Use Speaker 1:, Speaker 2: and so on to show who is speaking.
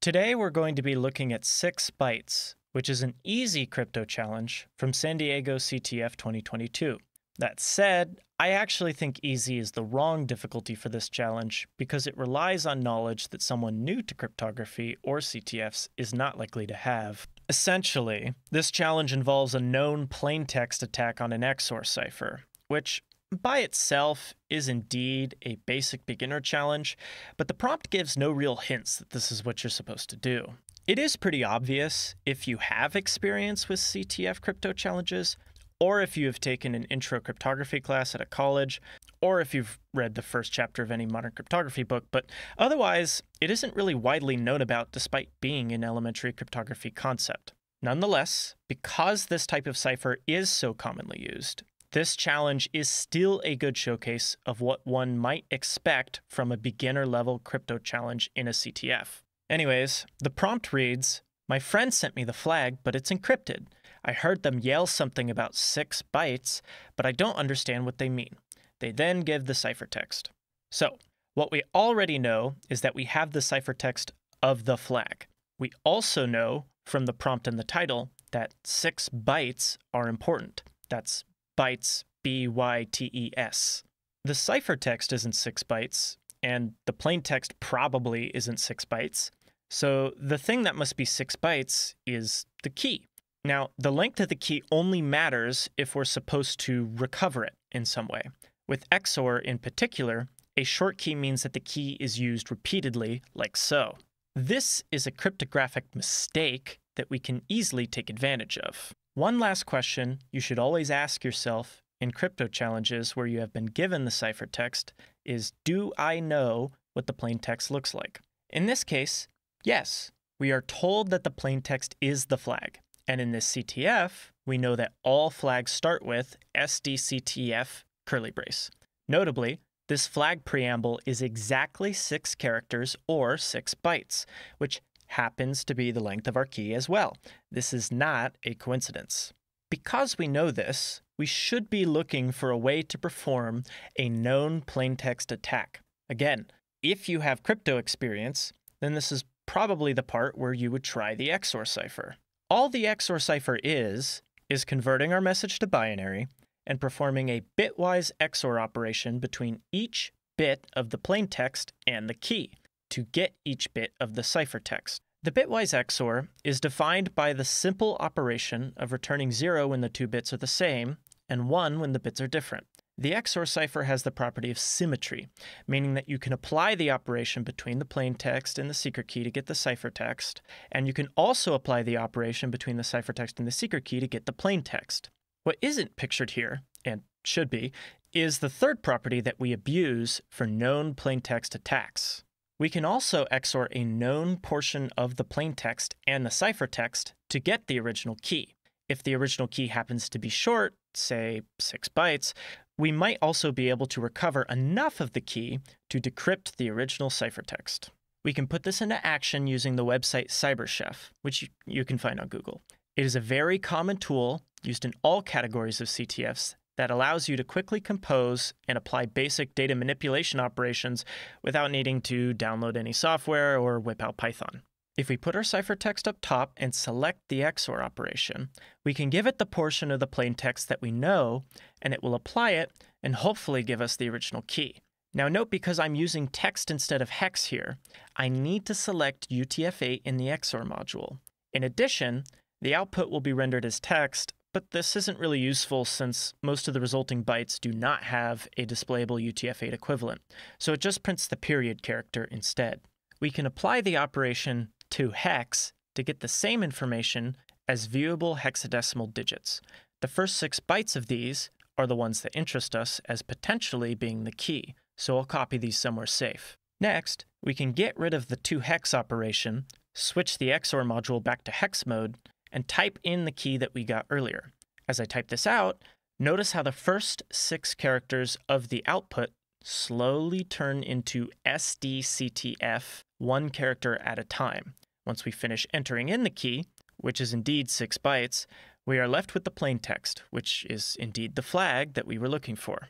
Speaker 1: Today we're going to be looking at 6 Bites, which is an easy crypto challenge from San Diego CTF 2022. That said, I actually think easy is the wrong difficulty for this challenge because it relies on knowledge that someone new to cryptography or CTFs is not likely to have. Essentially, this challenge involves a known plaintext attack on an XOR cipher, which by itself is indeed a basic beginner challenge, but the prompt gives no real hints that this is what you're supposed to do. It is pretty obvious if you have experience with CTF crypto challenges, or if you have taken an intro cryptography class at a college, or if you've read the first chapter of any modern cryptography book, but otherwise, it isn't really widely known about despite being an elementary cryptography concept. Nonetheless, because this type of cipher is so commonly used, this challenge is still a good showcase of what one might expect from a beginner level crypto challenge in a CTF. Anyways, the prompt reads My friend sent me the flag, but it's encrypted. I heard them yell something about six bytes, but I don't understand what they mean. They then give the ciphertext. So, what we already know is that we have the ciphertext of the flag. We also know from the prompt and the title that six bytes are important. That's bytes, B Y T E S. The ciphertext isn't six bytes, and the plain text probably isn't six bytes. So the thing that must be six bytes is the key. Now, the length of the key only matters if we're supposed to recover it in some way. With XOR in particular, a short key means that the key is used repeatedly, like so. This is a cryptographic mistake that we can easily take advantage of. One last question you should always ask yourself in crypto challenges where you have been given the ciphertext is Do I know what the plain text looks like? In this case, yes, we are told that the plain text is the flag. And in this CTF, we know that all flags start with SDCTF curly brace. Notably, this flag preamble is exactly six characters or six bytes, which happens to be the length of our key as well. This is not a coincidence. Because we know this, we should be looking for a way to perform a known plaintext attack. Again, if you have crypto experience, then this is probably the part where you would try the XOR cipher. All the XOR cipher is, is converting our message to binary and performing a bitwise XOR operation between each bit of the plaintext and the key to get each bit of the ciphertext. The bitwise XOR is defined by the simple operation of returning 0 when the two bits are the same and 1 when the bits are different. The XOR cipher has the property of symmetry, meaning that you can apply the operation between the plain text and the secret key to get the ciphertext, and you can also apply the operation between the ciphertext and the secret key to get the plain text. What isn't pictured here, and should be, is the third property that we abuse for known plaintext attacks. We can also XOR a known portion of the plaintext and the ciphertext to get the original key. If the original key happens to be short, say 6 bytes, we might also be able to recover enough of the key to decrypt the original ciphertext. We can put this into action using the website CyberChef, which you can find on Google. It is a very common tool used in all categories of CTFs that allows you to quickly compose and apply basic data manipulation operations without needing to download any software or whip out Python. If we put our ciphertext up top and select the XOR operation, we can give it the portion of the plain text that we know, and it will apply it and hopefully give us the original key. Now note because I'm using text instead of hex here, I need to select UTF-8 in the XOR module. In addition, the output will be rendered as text but this isn't really useful since most of the resulting bytes do not have a displayable UTF-8 equivalent, so it just prints the period character instead. We can apply the operation to hex to get the same information as viewable hexadecimal digits. The first six bytes of these are the ones that interest us as potentially being the key, so I'll copy these somewhere safe. Next, we can get rid of the to hex operation, switch the XOR module back to hex mode, and type in the key that we got earlier. As I type this out, notice how the first six characters of the output slowly turn into SDCTF one character at a time. Once we finish entering in the key, which is indeed six bytes, we are left with the plain text, which is indeed the flag that we were looking for.